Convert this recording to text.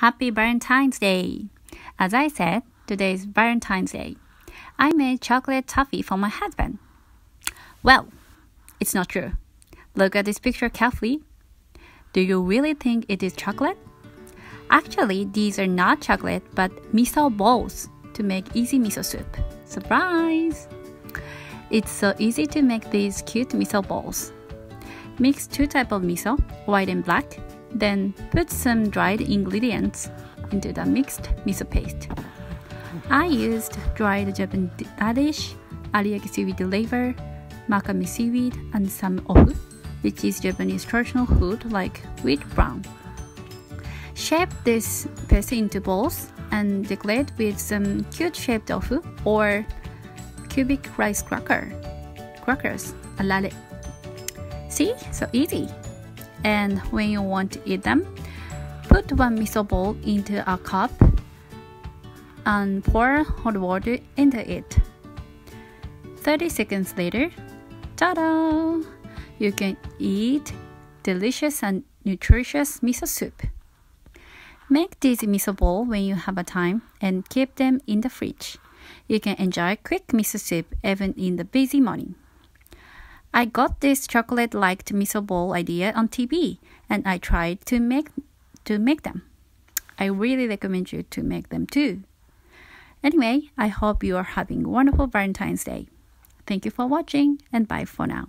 Happy Valentine's Day! As I said, today is Valentine's Day. I made chocolate toffee for my husband. Well, it's not true. Look at this picture carefully. Do you really think it is chocolate? Actually, these are not chocolate but miso balls to make easy miso soup. Surprise! It's so easy to make these cute miso balls. Mix two type of miso, white and black. Then put some dried ingredients into the mixed miso paste. I used dried Japanese radish, ariake seaweed laver, wakame seaweed, and some ofu, which is Japanese traditional food like wheat brown. Shape this paste into balls and decorate with some cute shaped tofu or cubic rice cracker crackers a la See, so easy. And when you want to eat them, put one miso bowl into a cup and pour hot water into it. 30 seconds later, ta-da! You can eat delicious and nutritious miso soup. Make these miso bowl when you have a time and keep them in the fridge. You can enjoy quick miso soup even in the busy morning. I got this chocolate-like miso ball idea on TV and I tried to make to make them. I really recommend you to make them too. Anyway, I hope you are having a wonderful Valentine's Day. Thank you for watching and bye for now.